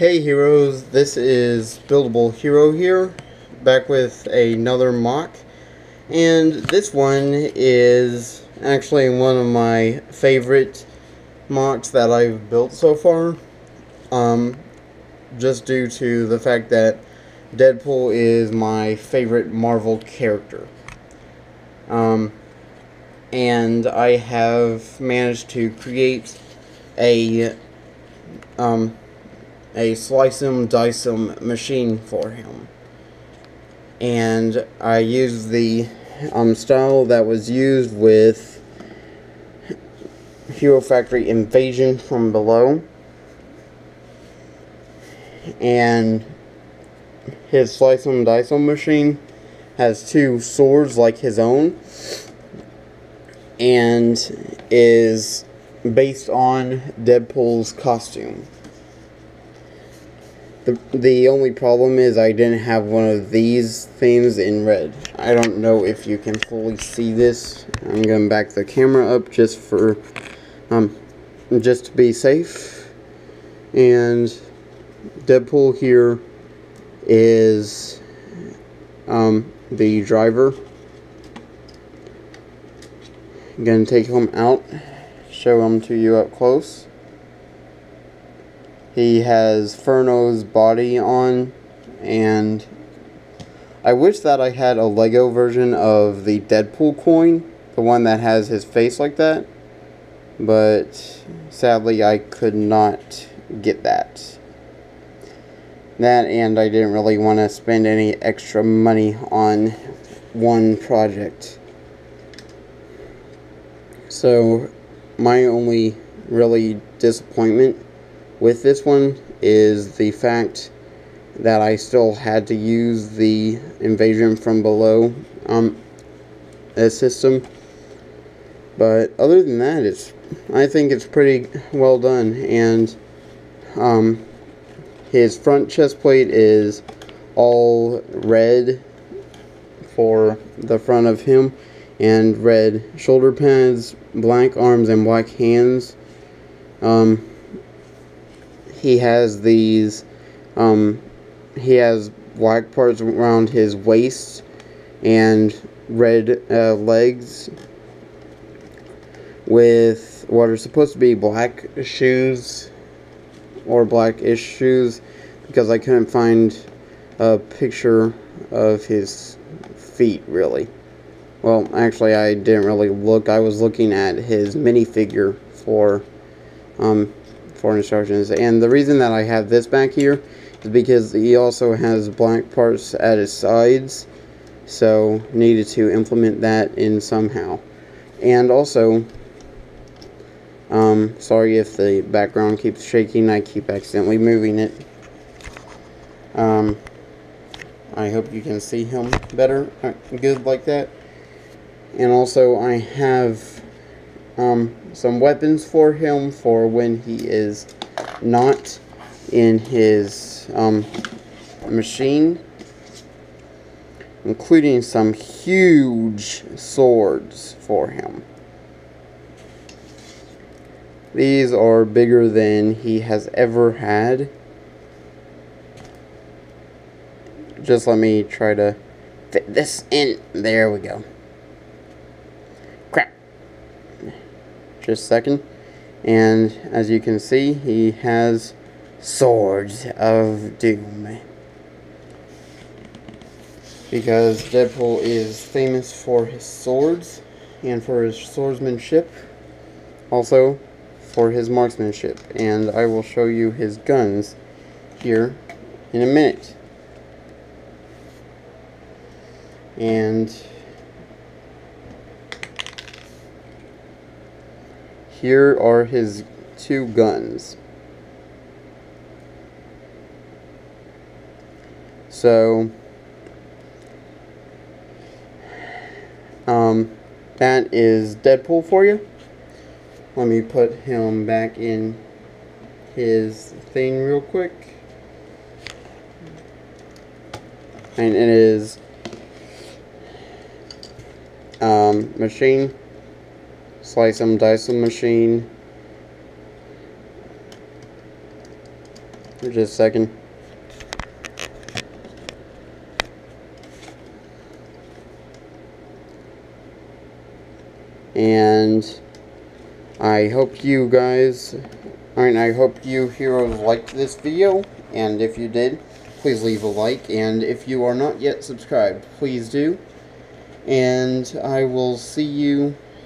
Hey heroes, this is Buildable Hero here, back with another MOC. And this one is actually one of my favorite MOCs that I've built so far. Um, just due to the fact that Deadpool is my favorite Marvel character. Um, and I have managed to create a um, a slice 'em dice machine for him. And I used the um, style that was used with Hero Factory Invasion from below. And his slice 'em dice machine has two swords like his own and is based on Deadpool's costume. The, the only problem is I didn't have one of these things in red. I don't know if you can fully see this. I'm going to back the camera up just for, um, just to be safe. And Deadpool here is, um, the driver. I'm going to take him out, show him to you up close. He has Furno's body on, and I wish that I had a Lego version of the Deadpool coin, the one that has his face like that, but sadly I could not get that. That and I didn't really want to spend any extra money on one project. So, my only really disappointment with this one is the fact that I still had to use the invasion from below um, system. But other than that, it's I think it's pretty well done. And um, his front chest plate is all red for the front of him, and red shoulder pads, black arms, and black hands. Um, he has these, um, he has black parts around his waist and red uh, legs with what are supposed to be black shoes or blackish shoes because I couldn't find a picture of his feet really. Well, actually, I didn't really look. I was looking at his minifigure for um, for instructions. And the reason that I have this back here is because he also has blank parts at his sides. So needed to implement that in somehow. And also, um, sorry if the background keeps shaking. I keep accidentally moving it. Um, I hope you can see him better, uh, good like that. And also, I have um, some weapons for him for when he is not in his um, machine, including some huge swords for him. These are bigger than he has ever had. Just let me try to fit this in. There we go. Just a second. And as you can see, he has Swords of Doom. Because Deadpool is famous for his swords and for his swordsmanship. Also, for his marksmanship. And I will show you his guns here in a minute. And Here are his two guns. So, um, that is Deadpool for you. Let me put him back in his thing real quick. And it is um, machine slice them, dice them machine. for just a second. And I hope you guys, alright, I hope you heroes liked this video, and if you did, please leave a like, and if you are not yet subscribed, please do, and I will see you